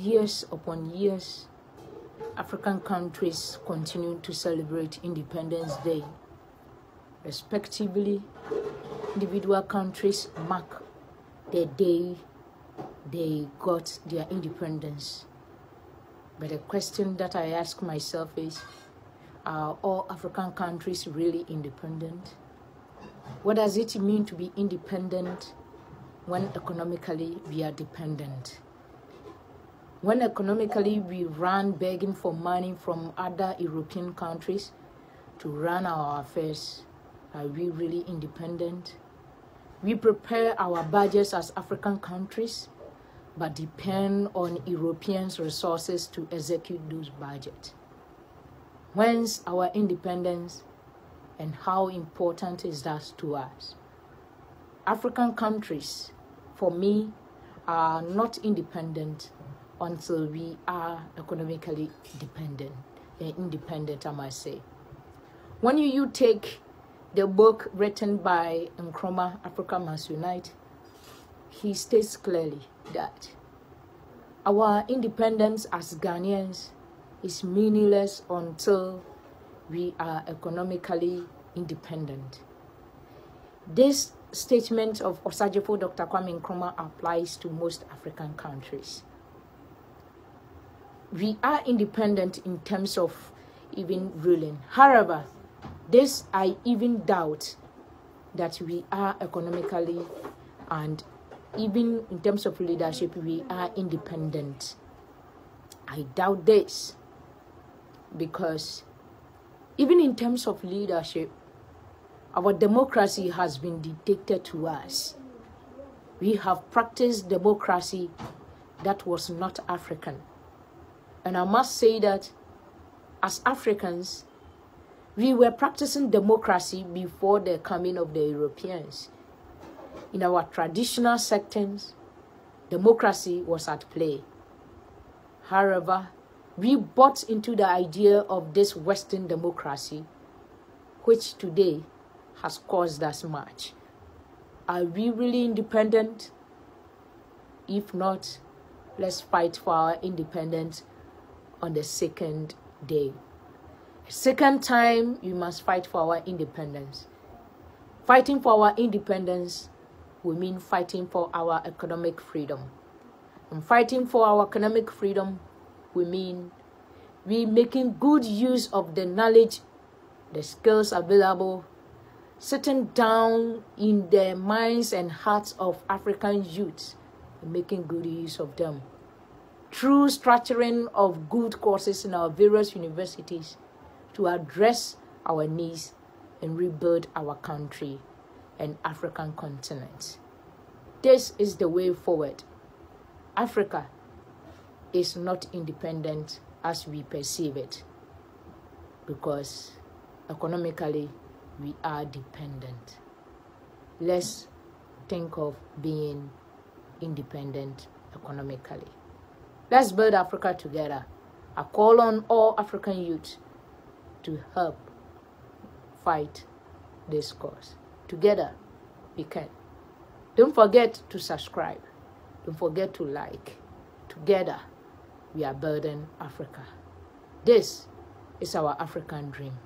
years upon years, African countries continue to celebrate Independence Day. Respectively, individual countries mark the day they got their independence. But the question that I ask myself is are all African countries really independent? What does it mean to be independent when economically we are dependent? When economically we run begging for money from other European countries to run our affairs, are we really independent? We prepare our budgets as African countries, but depend on Europeans' resources to execute those budgets. Whence our independence and how important is that to us? African countries, for me, are not independent until we are economically dependent, independent, I must say. When you, you take the book written by Nkrumah, Africa Must Unite, he states clearly that our independence as Ghanaians is meaningless until we are economically independent. This statement of Osagyefo Dr. Kwame Nkrumah applies to most African countries. We are independent in terms of even ruling. However, this I even doubt that we are economically and even in terms of leadership, we are independent. I doubt this because even in terms of leadership, our democracy has been dictated to us. We have practiced democracy that was not African. And I must say that as Africans, we were practicing democracy before the coming of the Europeans. In our traditional settings, democracy was at play. However, we bought into the idea of this Western democracy, which today has caused us much. Are we really independent? If not, let's fight for our independence on the second day. Second time, you must fight for our independence. Fighting for our independence will mean fighting for our economic freedom. And fighting for our economic freedom will mean we making good use of the knowledge, the skills available, sitting down in the minds and hearts of African youths making good use of them. Through structuring of good courses in our various universities, to address our needs and rebuild our country and African continent. This is the way forward. Africa is not independent as we perceive it because economically we are dependent. Let's think of being independent economically. Let's build Africa together. I call on all African youth to help fight this cause. Together, we can. Don't forget to subscribe. Don't forget to like. Together, we are building Africa. This is our African dream.